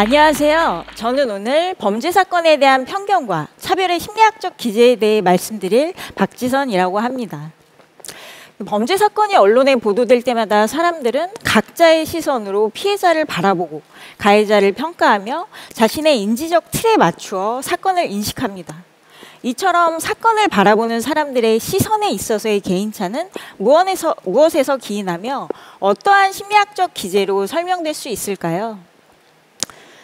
안녕하세요. 저는 오늘 범죄 사건에 대한 편견과 차별의 심리학적 기제에 대해 말씀드릴 박지선이라고 합니다. 범죄 사건이 언론에 보도될 때마다 사람들은 각자의 시선으로 피해자를 바라보고 가해자를 평가하며 자신의 인지적 틀에 맞추어 사건을 인식합니다. 이처럼 사건을 바라보는 사람들의 시선에 있어서의 개인차는 무엇에서, 무엇에서 기인하며 어떠한 심리학적 기제로 설명될 수 있을까요?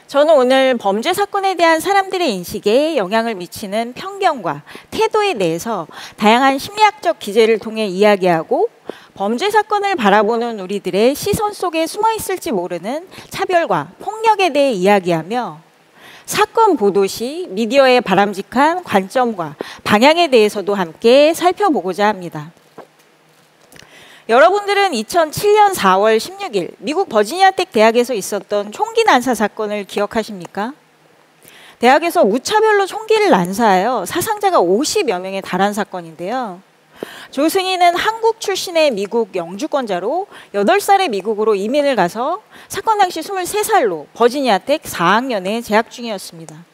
저는 오늘 범죄 사건에 대한 사람들의 인식에 영향을 미치는 편견과 태도에 대해서 다양한 심리학적 기제를 통해 이야기하고 범죄 사건을 바라보는 우리들의 시선 속에 숨어 있을지 모르는 차별과 폭력에 대해 이야기하며 사건 보도 시 미디어의 바람직한 관점과 방향에 대해서도 함께 살펴보고자 합니다. 여러분들은 2007년 4월 16일 미국 버지니아텍 대학에서 있었던 총기 난사 사건을 기억하십니까? 대학에서 무차별로 총기를 난사하여 사상자가 50여 명에 달한 사건인데요. 조승희는 한국 출신의 미국 영주권자로 8살에 미국으로 이민을 가서 사건 당시 23살로 버지니아텍 4학년에 재학 중이었습니다.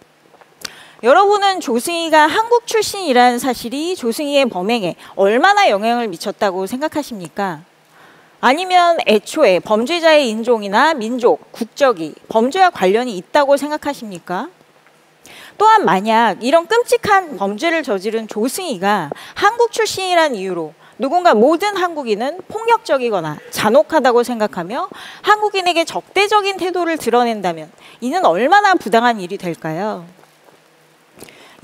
여러분은 조승희가 한국 출신이라는 사실이 조승희의 범행에 얼마나 영향을 미쳤다고 생각하십니까? 아니면 애초에 범죄자의 인종이나 민족, 국적이 범죄와 관련이 있다고 생각하십니까? 또한 만약 이런 끔찍한 범죄를 저지른 조승희가 한국 출신이란 이유로 누군가 모든 한국인은 폭력적이거나 잔혹하다고 생각하며 한국인에게 적대적인 태도를 드러낸다면 이는 얼마나 부당한 일이 될까요?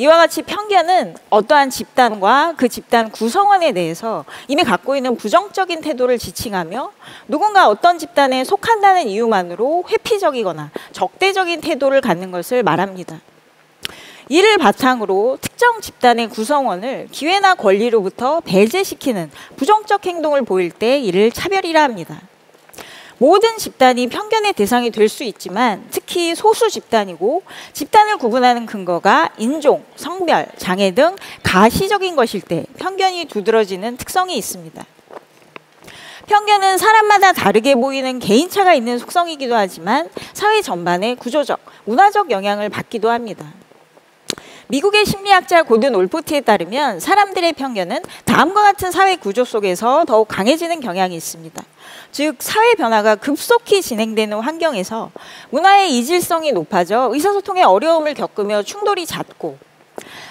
이와 같이 편견은 어떠한 집단과 그 집단 구성원에 대해서 이미 갖고 있는 부정적인 태도를 지칭하며 누군가 어떤 집단에 속한다는 이유만으로 회피적이거나 적대적인 태도를 갖는 것을 말합니다. 이를 바탕으로 특정 집단의 구성원을 기회나 권리로부터 배제시키는 부정적 행동을 보일 때 이를 차별이라 합니다. 모든 집단이 편견의 대상이 될 수 있지만 특히 소수 집단이고 집단을 구분하는 근거가 인종, 성별, 장애 등 가시적인 것일 때 편견이 두드러지는 특성이 있습니다. 편견은 사람마다 다르게 보이는 개인차가 있는 속성이기도 하지만 사회 전반에 구조적, 문화적 영향을 받기도 합니다. 미국의 심리학자 고든 올포트에 따르면 사람들의 편견은 다음과 같은 사회 구조 속에서 더욱 강해지는 경향이 있습니다. 즉 사회 변화가 급속히 진행되는 환경에서 문화의 이질성이 높아져 의사소통에 어려움을 겪으며 충돌이 잦고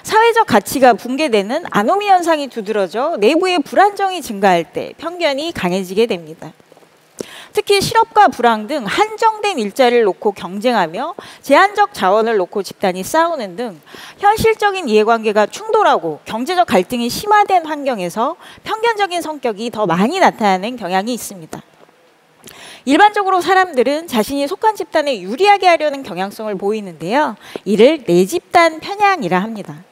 사회적 가치가 붕괴되는 아노미 현상이 두드러져 내부의 불안정이 증가할 때 편견이 강해지게 됩니다. 특히 실업과 불황 등 한정된 일자리를 놓고 경쟁하며 제한적 자원을 놓고 집단이 싸우는 등 현실적인 이해관계가 충돌하고 경제적 갈등이 심화된 환경에서 편견적인 성격이 더 많이 나타나는 경향이 있습니다. 일반적으로 사람들은 자신이 속한 집단에 유리하게 하려는 경향성을 보이는데요. 이를 내 집단 편향이라 합니다.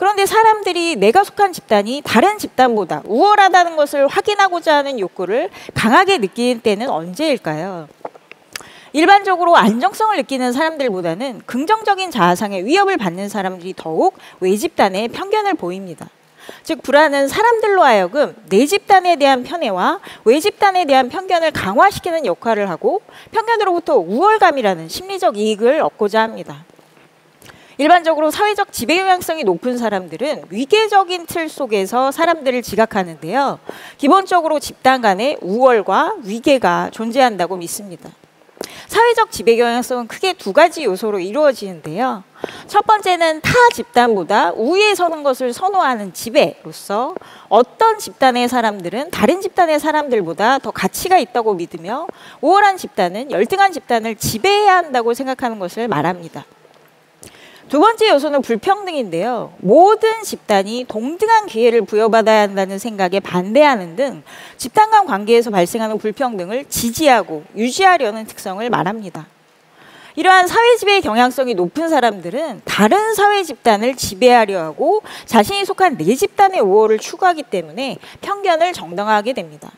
그런데 사람들이 내가 속한 집단이 다른 집단보다 우월하다는 것을 확인하고자 하는 욕구를 강하게 느끼는 때는 언제일까요? 일반적으로 안정성을 느끼는 사람들보다는 긍정적인 자아상의 위협을 받는 사람들이 더욱 외집단의 편견을 보입니다. 즉 불안은 사람들로 하여금 내 집단에 대한 편애와 외 집단에 대한 편견을 강화시키는 역할을 하고 편견으로부터 우월감이라는 심리적 이익을 얻고자 합니다. 일반적으로 사회적 지배 영향성이 높은 사람들은 위계적인 틀 속에서 사람들을 지각하는데요. 기본적으로 집단 간의 우월과 위계가 존재한다고 믿습니다. 사회적 지배 경향성은 크게 두 가지 요소로 이루어지는데요. 첫 번째는 타 집단보다 우위에 서는 것을 선호하는 지배로서 어떤 집단의 사람들은 다른 집단의 사람들보다 더 가치가 있다고 믿으며 우월한 집단은 열등한 집단을 지배해야 한다고 생각하는 것을 말합니다. 두 번째 요소는 불평등인데요. 모든 집단이 동등한 기회를 부여받아야 한다는 생각에 반대하는 등 집단 간 관계에서 발생하는 불평등을 지지하고 유지하려는 특성을 말합니다. 이러한 사회 지배의 경향성이 높은 사람들은 다른 사회 집단을 지배하려 하고 자신이 속한 내 집단의 우호를 추구하기 때문에 편견을 정당화하게 됩니다.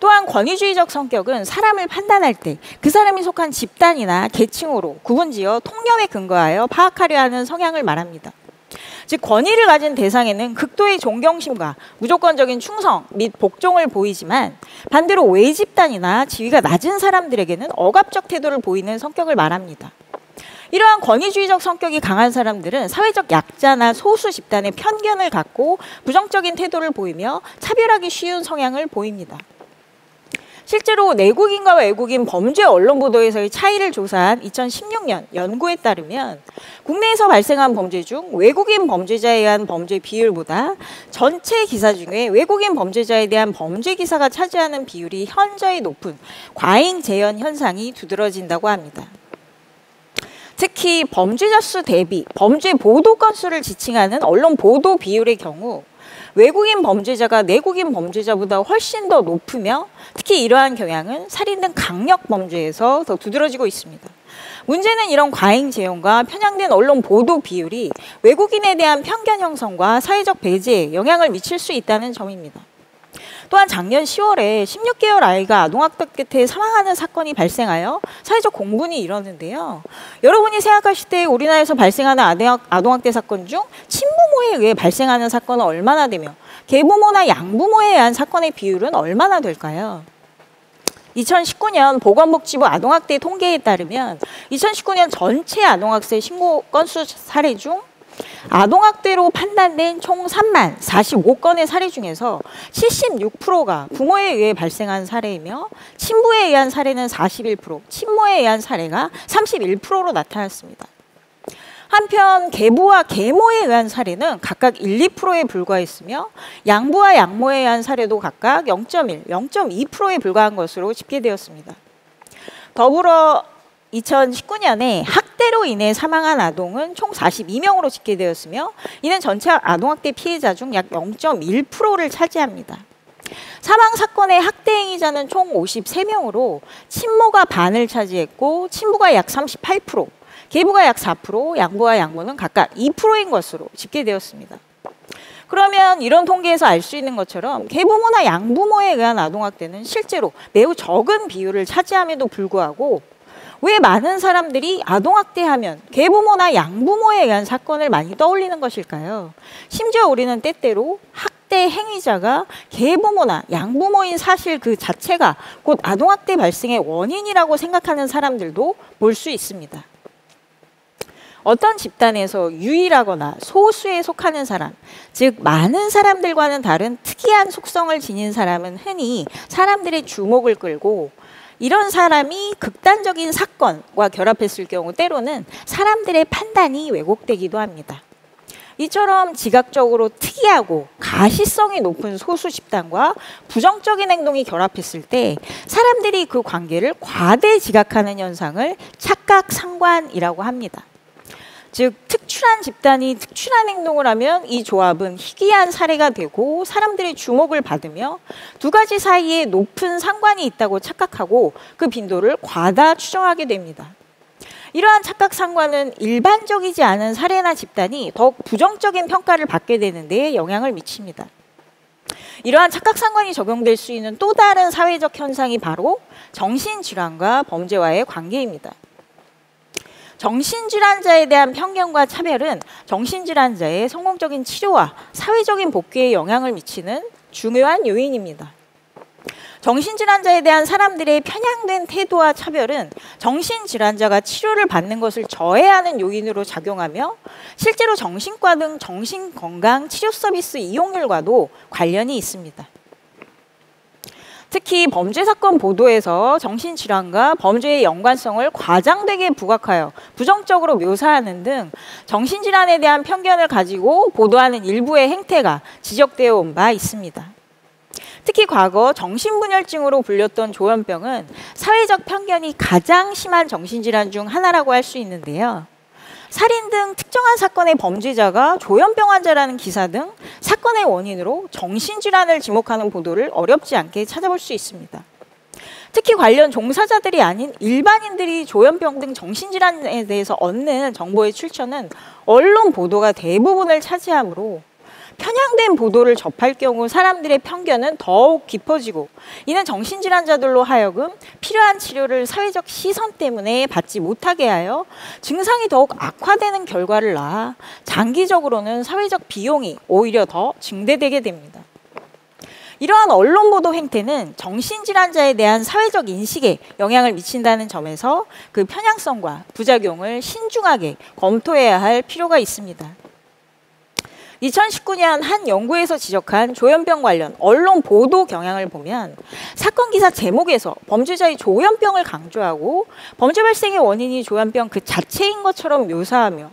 또한 권위주의적 성격은 사람을 판단할 때 그 사람이 속한 집단이나 계층으로 구분지어 통념에 근거하여 파악하려 하는 성향을 말합니다. 즉 권위를 가진 대상에는 극도의 존경심과 무조건적인 충성 및 복종을 보이지만 반대로 외 집단이나 지위가 낮은 사람들에게는 억압적 태도를 보이는 성격을 말합니다. 이러한 권위주의적 성격이 강한 사람들은 사회적 약자나 소수 집단의 편견을 갖고 부정적인 태도를 보이며 차별하기 쉬운 성향을 보입니다. 실제로 내국인과 외국인 범죄 언론 보도에서의 차이를 조사한 2016년 연구에 따르면 국내에서 발생한 범죄 중 외국인 범죄자에 의한 범죄 비율보다 전체 기사 중에 외국인 범죄자에 대한 범죄 기사가 차지하는 비율이 현저히 높은 과잉 재현 현상이 두드러진다고 합니다. 특히 범죄자 수 대비 범죄 보도 건수를 지칭하는 언론 보도 비율의 경우 외국인 범죄자가 내국인 범죄자보다 훨씬 더 높으며 특히 이러한 경향은 살인 등 강력 범죄에서 더 두드러지고 있습니다. 문제는 이런 과잉 재용과 편향된 언론 보도 비율이 외국인에 대한 편견 형성과 사회적 배제에 영향을 미칠 수 있다는 점입니다. 또한 작년 10월에 16개월 아이가 아동학대 끝에 사망하는 사건이 발생하여 사회적 공분이 일었는데요. 여러분이 생각하실 때 우리나라에서 발생하는 아동학, 대 사건 중 친부모에 의해 발생하는 사건은 얼마나 되며 계부모나 양부모에 의한 사건의 비율은 얼마나 될까요? 2019년 보건복지부 아동학대 통계에 따르면 2019년 전체 아동학대 신고 건수 사례 중 아동학대로 판단된 총 3만 45건의 사례 중에서 76%가 부모에 의해 발생한 사례이며 친부에 의한 사례는 41%, 친모에 의한 사례가 31%로 나타났습니다. 한편 계부와 계모에 의한 사례는 각각 1, 2%에 불과했으며 양부와 양모에 의한 사례도 각각 0.1, 0.2%에 불과한 것으로 집계되었습니다. 더불어 2019년에 학대로 인해 사망한 아동은 총 42명으로 집계되었으며 이는 전체 아동학대 피해자 중 약 0.1%를 차지합니다. 사망 사건의 학대 행위자는 총 53명으로 친모가 반을 차지했고 친부가 약 38%, 계부가 약 4%, 양부와 양모는 각각 2%인 것으로 집계되었습니다. 그러면 이런 통계에서 알 수 있는 것처럼 계부모나 양부모에 의한 아동학대는 실제로 매우 적은 비율을 차지함에도 불구하고 왜 많은 사람들이 아동학대하면 계부모나 양부모에 의한 사건을 많이 떠올리는 것일까요? 심지어 우리는 때때로 학대 행위자가 계부모나 양부모인 사실 그 자체가 곧 아동학대 발생의 원인이라고 생각하는 사람들도 볼 수 있습니다. 어떤 집단에서 유일하거나 소수에 속하는 사람, 즉 많은 사람들과는 다른 특이한 속성을 지닌 사람은 흔히 사람들의 주목을 끌고 이런 사람이 극단적인 사건과 결합했을 경우 때로는 사람들의 판단이 왜곡되기도 합니다. 이처럼 지각적으로 특이하고 가시성이 높은 소수 집단과 부정적인 행동이 결합했을 때 사람들이 그 관계를 과대 지각하는 현상을 착각 상관이라고 합니다. 즉 특출한 집단이 특출한 행동을 하면 이 조합은 희귀한 사례가 되고 사람들의 주목을 받으며 두 가지 사이에 높은 상관이 있다고 착각하고 그 빈도를 과다 추정하게 됩니다. 이러한 착각 상관은 일반적이지 않은 사례나 집단이 더욱 부정적인 평가를 받게 되는 데 영향을 미칩니다. 이러한 착각 상관이 적용될 수 있는 또 다른 사회적 현상이 바로 정신질환과 범죄와의 관계입니다. 정신질환자에 대한 편견과 차별은 정신질환자의 성공적인 치료와 사회적인 복귀에 영향을 미치는 중요한 요인입니다. 정신질환자에 대한 사람들의 편향된 태도와 차별은 정신질환자가 치료를 받는 것을 저해하는 요인으로 작용하며 실제로 정신과 등 정신건강 치료 서비스 이용률과도 관련이 있습니다. 특히 범죄 사건 보도에서 정신질환과 범죄의 연관성을 과장되게 부각하여 부정적으로 묘사하는 등 정신질환에 대한 편견을 가지고 보도하는 일부의 행태가 지적되어 온 바 있습니다. 특히 과거 정신분열증으로 불렸던 조현병은 사회적 편견이 가장 심한 정신질환 중 하나라고 할 수 있는데요. 살인 등 특정한 사건의 범죄자가 조현병 환자라는 기사 등 사건의 원인으로 정신질환을 지목하는 보도를 어렵지 않게 찾아볼 수 있습니다. 특히 관련 종사자들이 아닌 일반인들이 조현병 등 정신질환에 대해서 얻는 정보의 출처는 언론 보도가 대부분을 차지하므로 편향된 보도를 접할 경우 사람들의 편견은 더욱 깊어지고 이는 정신질환자들로 하여금 필요한 치료를 사회적 시선 때문에 받지 못하게 하여 증상이 더욱 악화되는 결과를 낳아 장기적으로는 사회적 비용이 오히려 더 증대되게 됩니다. 이러한 언론 보도 행태는 정신질환자에 대한 사회적 인식에 영향을 미친다는 점에서 그 편향성과 부작용을 신중하게 검토해야 할 필요가 있습니다. 2019년 한 연구에서 지적한 조현병 관련 언론 보도 경향을 보면 사건 기사 제목에서 범죄자의 조현병을 강조하고 범죄 발생의 원인이 조현병 그 자체인 것처럼 묘사하며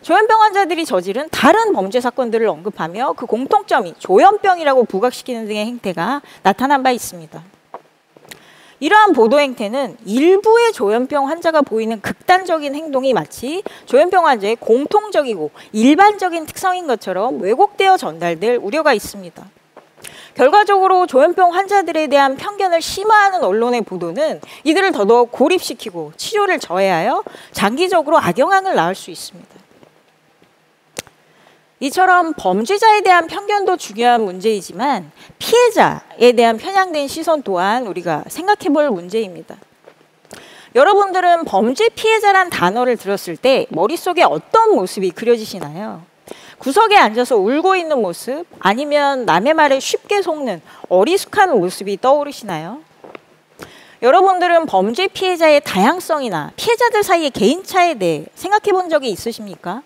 조현병 환자들이 저지른 다른 범죄 사건들을 언급하며 그 공통점이 조현병이라고 부각시키는 등의 행태가 나타난 바 있습니다. 이러한 보도 행태는 일부의 조현병 환자가 보이는 극단적인 행동이 마치 조현병 환자의 공통적이고 일반적인 특성인 것처럼 왜곡되어 전달될 우려가 있습니다. 결과적으로 조현병 환자들에 대한 편견을 심화하는 언론의 보도는 이들을 더더욱 고립시키고 치료를 저해하여 장기적으로 악영향을 낳을 수 있습니다. 이처럼 범죄자에 대한 편견도 중요한 문제이지만 피해자에 대한 편향된 시선 또한 우리가 생각해 볼 문제입니다. 여러분들은 범죄 피해자란 단어를 들었을 때 머릿속에 어떤 모습이 그려지시나요? 구석에 앉아서 울고 있는 모습 아니면 남의 말에 쉽게 속는 어리숙한 모습이 떠오르시나요? 여러분들은 범죄 피해자의 다양성이나 피해자들 사이의 개인차에 대해 생각해 본 적이 있으십니까?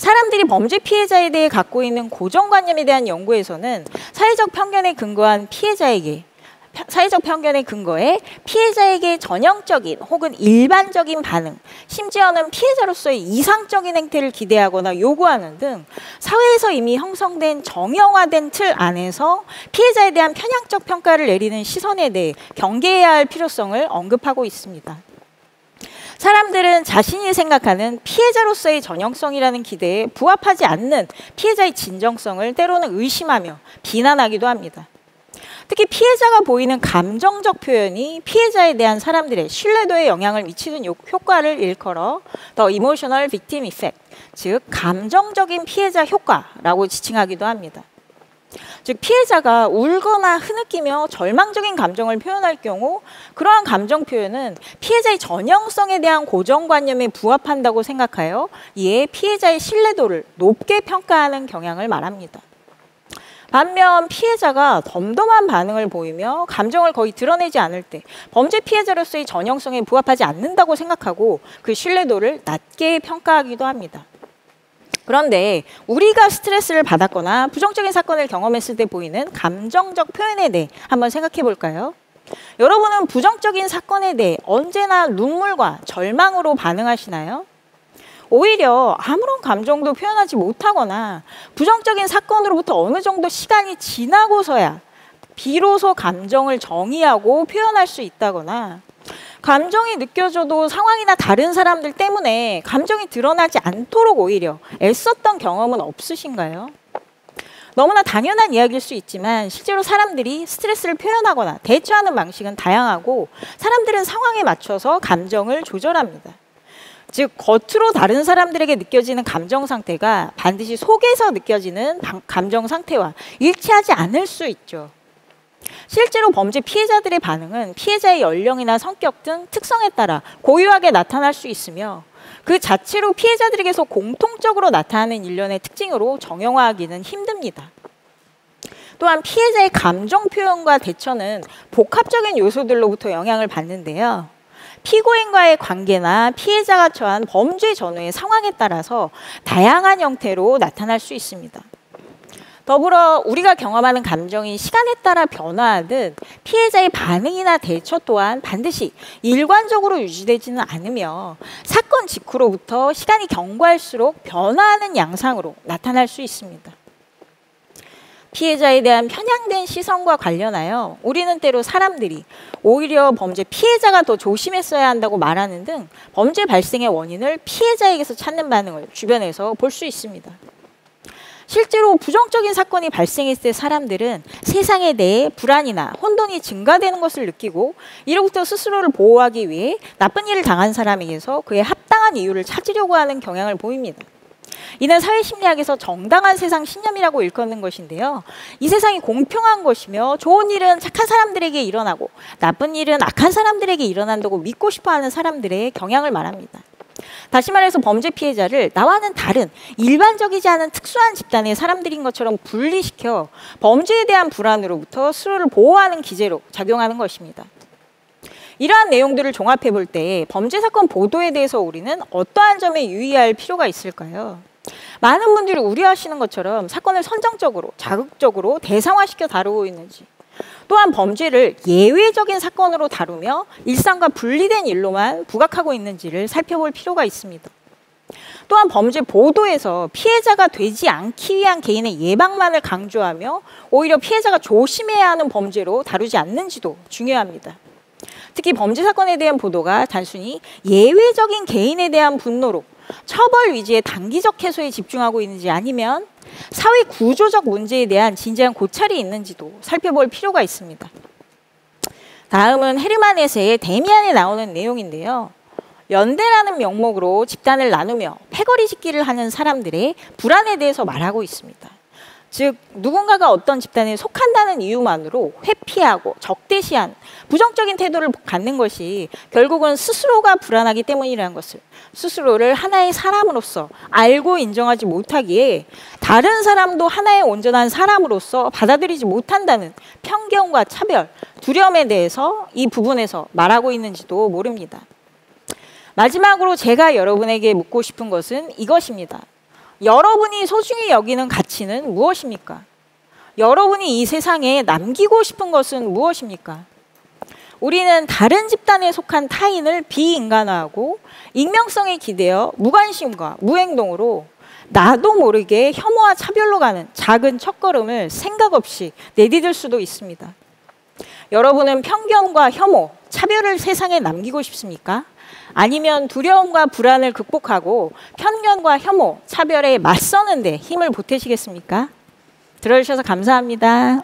사람들이 범죄 피해자에 대해 갖고 있는 고정관념에 대한 연구에서는 사회적 편견에 근거한 피해자에게 사회적 편견의 근거에 피해자에게 전형적인 혹은 일반적인 반응, 심지어는 피해자로서의 이상적인 행태를 기대하거나 요구하는 등 사회에서 이미 형성된 정형화된 틀 안에서 피해자에 대한 편향적 평가를 내리는 시선에 대해 경계해야 할 필요성을 언급하고 있습니다. 사람들은 자신이 생각하는 피해자로서의 전형성이라는 기대에 부합하지 않는 피해자의 진정성을 때로는 의심하며 비난하기도 합니다. 특히 피해자가 보이는 감정적 표현이 피해자에 대한 사람들의 신뢰도에 영향을 미치는 효과를 일컬어 the emotional victim effect, 즉 감정적인 피해자 효과라고 지칭하기도 합니다. 즉 피해자가 울거나 흐느끼며 절망적인 감정을 표현할 경우 그러한 감정 표현은 피해자의 전형성에 대한 고정관념에 부합한다고 생각하여 이에 피해자의 신뢰도를 높게 평가하는 경향을 말합니다. 반면 피해자가 덤덤한 반응을 보이며 감정을 거의 드러내지 않을 때 범죄 피해자로서의 전형성에 부합하지 않는다고 생각하고 그 신뢰도를 낮게 평가하기도 합니다. 그런데 우리가 스트레스를 받았거나 부정적인 사건을 경험했을 때 보이는 감정적 표현에 대해 한번 생각해 볼까요? 여러분은 부정적인 사건에 대해 언제나 눈물과 절망으로 반응하시나요? 오히려 아무런 감정도 표현하지 못하거나 부정적인 사건으로부터 어느 정도 시간이 지나고서야 비로소 감정을 정의하고 표현할 수 있다거나 감정이 느껴져도 상황이나 다른 사람들 때문에 감정이 드러나지 않도록 오히려 애썼던 경험은 없으신가요? 너무나 당연한 이야기일 수 있지만 실제로 사람들이 스트레스를 표현하거나 대처하는 방식은 다양하고 사람들은 상황에 맞춰서 감정을 조절합니다. 즉 겉으로 다른 사람들에게 느껴지는 감정 상태가 반드시 속에서 느껴지는 감정 상태와 일치하지 않을 수 있죠. 실제로 범죄 피해자들의 반응은 피해자의 연령이나 성격 등 특성에 따라 고유하게 나타날 수 있으며 그 자체로 피해자들에게서 공통적으로 나타나는 일련의 특징으로 정형화하기는 힘듭니다. 또한 피해자의 감정 표현과 대처는 복합적인 요소들로부터 영향을 받는데요. 피고인과의 관계나 피해자가 처한 범죄 전후의 상황에 따라서 다양한 형태로 나타날 수 있습니다. 더불어 우리가 경험하는 감정이 시간에 따라 변화하듯 피해자의 반응이나 대처 또한 반드시 일관적으로 유지되지는 않으며 사건 직후로부터 시간이 경과할수록 변화하는 양상으로 나타날 수 있습니다. 피해자에 대한 편향된 시선과 관련하여 우리는 때로 사람들이 오히려 범죄 피해자가 더 조심했어야 한다고 말하는 등 범죄 발생의 원인을 피해자에게서 찾는 반응을 주변에서 볼 수 있습니다. 실제로 부정적인 사건이 발생했을 때 사람들은 세상에 대해 불안이나 혼돈이 증가되는 것을 느끼고 이로부터 스스로를 보호하기 위해 나쁜 일을 당한 사람에게서 그의 합당한 이유를 찾으려고 하는 경향을 보입니다. 이는 사회심리학에서 정당한 세상 신념이라고 일컫는 것인데요. 이 세상이 공평한 것이며 좋은 일은 착한 사람들에게 일어나고 나쁜 일은 악한 사람들에게 일어난다고 믿고 싶어하는 사람들의 경향을 말합니다. 다시 말해서 범죄 피해자를 나와는 다른 일반적이지 않은 특수한 집단의 사람들인 것처럼 분리시켜 범죄에 대한 불안으로부터 스스로를 보호하는 기제로 작용하는 것입니다. 이러한 내용들을 종합해 볼 때 범죄 사건 보도에 대해서 우리는 어떠한 점에 유의할 필요가 있을까요? 많은 분들이 우려하시는 것처럼 사건을 선정적으로 자극적으로 대상화시켜 다루고 있는지 또한 범죄를 예외적인 사건으로 다루며 일상과 분리된 일로만 부각하고 있는지를 살펴볼 필요가 있습니다. 또한 범죄 보도에서 피해자가 되지 않기 위한 개인의 예방만을 강조하며 오히려 피해자가 조심해야 하는 범죄로 다루지 않는지도 중요합니다. 특히 범죄 사건에 대한 보도가 단순히 예외적인 개인에 대한 분노로 처벌 위주의 단기적 해소에 집중하고 있는지 아니면 사회 구조적 문제에 대한 진지한 고찰이 있는지도 살펴볼 필요가 있습니다. 다음은 헤르만에세의 데미안에 나오는 내용인데요. 연대라는 명목으로 집단을 나누며 패거리 짓기를 하는 사람들의 불안에 대해서 말하고 있습니다. 즉 누군가가 어떤 집단에 속한다는 이유만으로 회피하고 적대시한 부정적인 태도를 갖는 것이 결국은 스스로가 불안하기 때문이라는 것을 스스로를 하나의 사람으로서 알고 인정하지 못하기에 다른 사람도 하나의 온전한 사람으로서 받아들이지 못한다는 편견과 차별, 두려움에 대해서 이 부분에서 말하고 있는지도 모릅니다. 마지막으로 제가 여러분에게 묻고 싶은 것은 이것입니다. 여러분이 소중히 여기는 가치는 무엇입니까? 여러분이 이 세상에 남기고 싶은 것은 무엇입니까? 우리는 다른 집단에 속한 타인을 비인간화하고 익명성에 기대어 무관심과 무행동으로 나도 모르게 혐오와 차별로 가는 작은 첫걸음을 생각 없이 내디딜 수도 있습니다. 여러분은 편견과 혐오, 차별을 세상에 남기고 싶습니까? 아니면 두려움과 불안을 극복하고 편견과 혐오, 차별에 맞서는 데 힘을 보태시겠습니까? 들어주셔서 감사합니다.